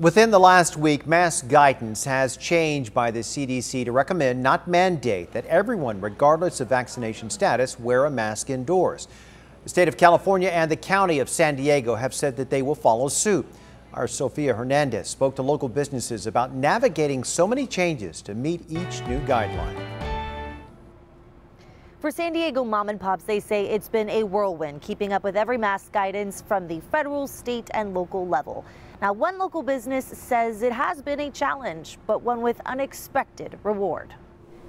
Within the last week, mask guidance has changed by the CDC to recommend, not mandate, that everyone, regardless of vaccination status, wear a mask indoors. The state of California and the county of San Diego have said that they will follow suit. Our Sofia Hernandez spoke to local businesses about navigating so many changes to meet each new guideline. For San Diego mom and pops, they say it's been a whirlwind keeping up with every mask guidance from the federal, state, and local level. Now, one local business says it has been a challenge, but one with unexpected reward.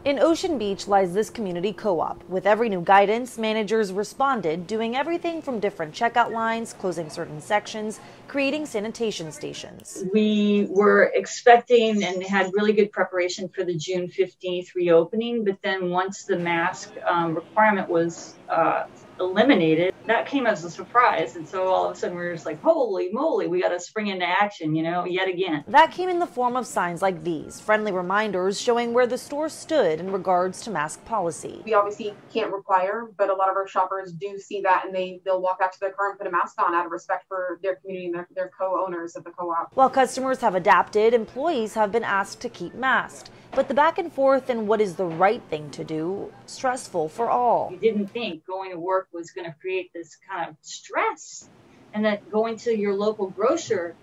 In Ocean Beach lies this community co-op. With every new guidance, managers responded, doing everything from different checkout lines, closing certain sections, creating sanitation stations. We were expecting and had really good preparation for the June 15th reopening, but then once the mask um, requirement was uh, eliminated, that came as a surprise. And so all of a sudden we were just like, holy moly, we got to spring into action, you know, yet again. That came in the form of signs like these, friendly reminders showing where the store stood in regards to mask policy. We obviously can't require, but a lot of our shoppers do see that and they, they'll walk out to their car and put a mask on out of respect for their community and their, their co-owners of the co-op. While customers have adapted, employees have been asked to keep masked. But the back and forth and what is the right thing to do, stressful for all. You didn't think going to work was going to create this kind of stress. And that going to your local grocer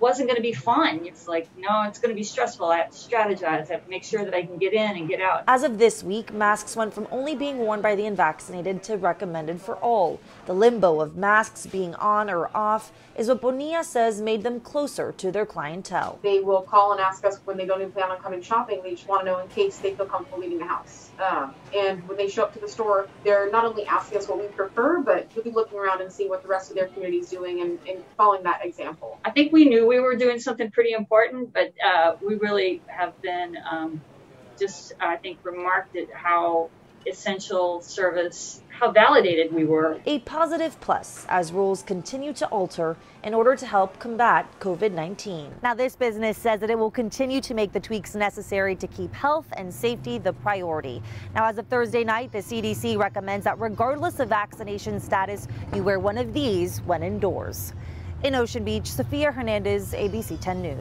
wasn't going to be fun. It's like, no, it's going to be stressful. I have to strategize. I have to make sure that I can get in and get out. As of this week, masks went from only being worn by the unvaccinated to recommended for all. The limbo of masks being on or off is what Bonilla says made them closer to their clientele. They will call and ask us when they don't even plan on coming shopping. They just want to know in case they feel comfortable leaving the house. Um, and when they show up to the store, they're not only asking us what we prefer, but they'll be looking around and see what the rest of their community is doing and, and following that example. I think we knew we were doing something pretty important, but uh, we really have been um, just, I think, remarked at how essential service, how validated we were. A positive plus as rules continue to alter in order to help combat COVID 19. Now, this business says that it will continue to make the tweaks necessary to keep health and safety the priority. Now, as of Thursday night, the CDC recommends that regardless of vaccination status, you wear one of these when indoors. In Ocean Beach, Sofia Hernandez, ABC 10 News.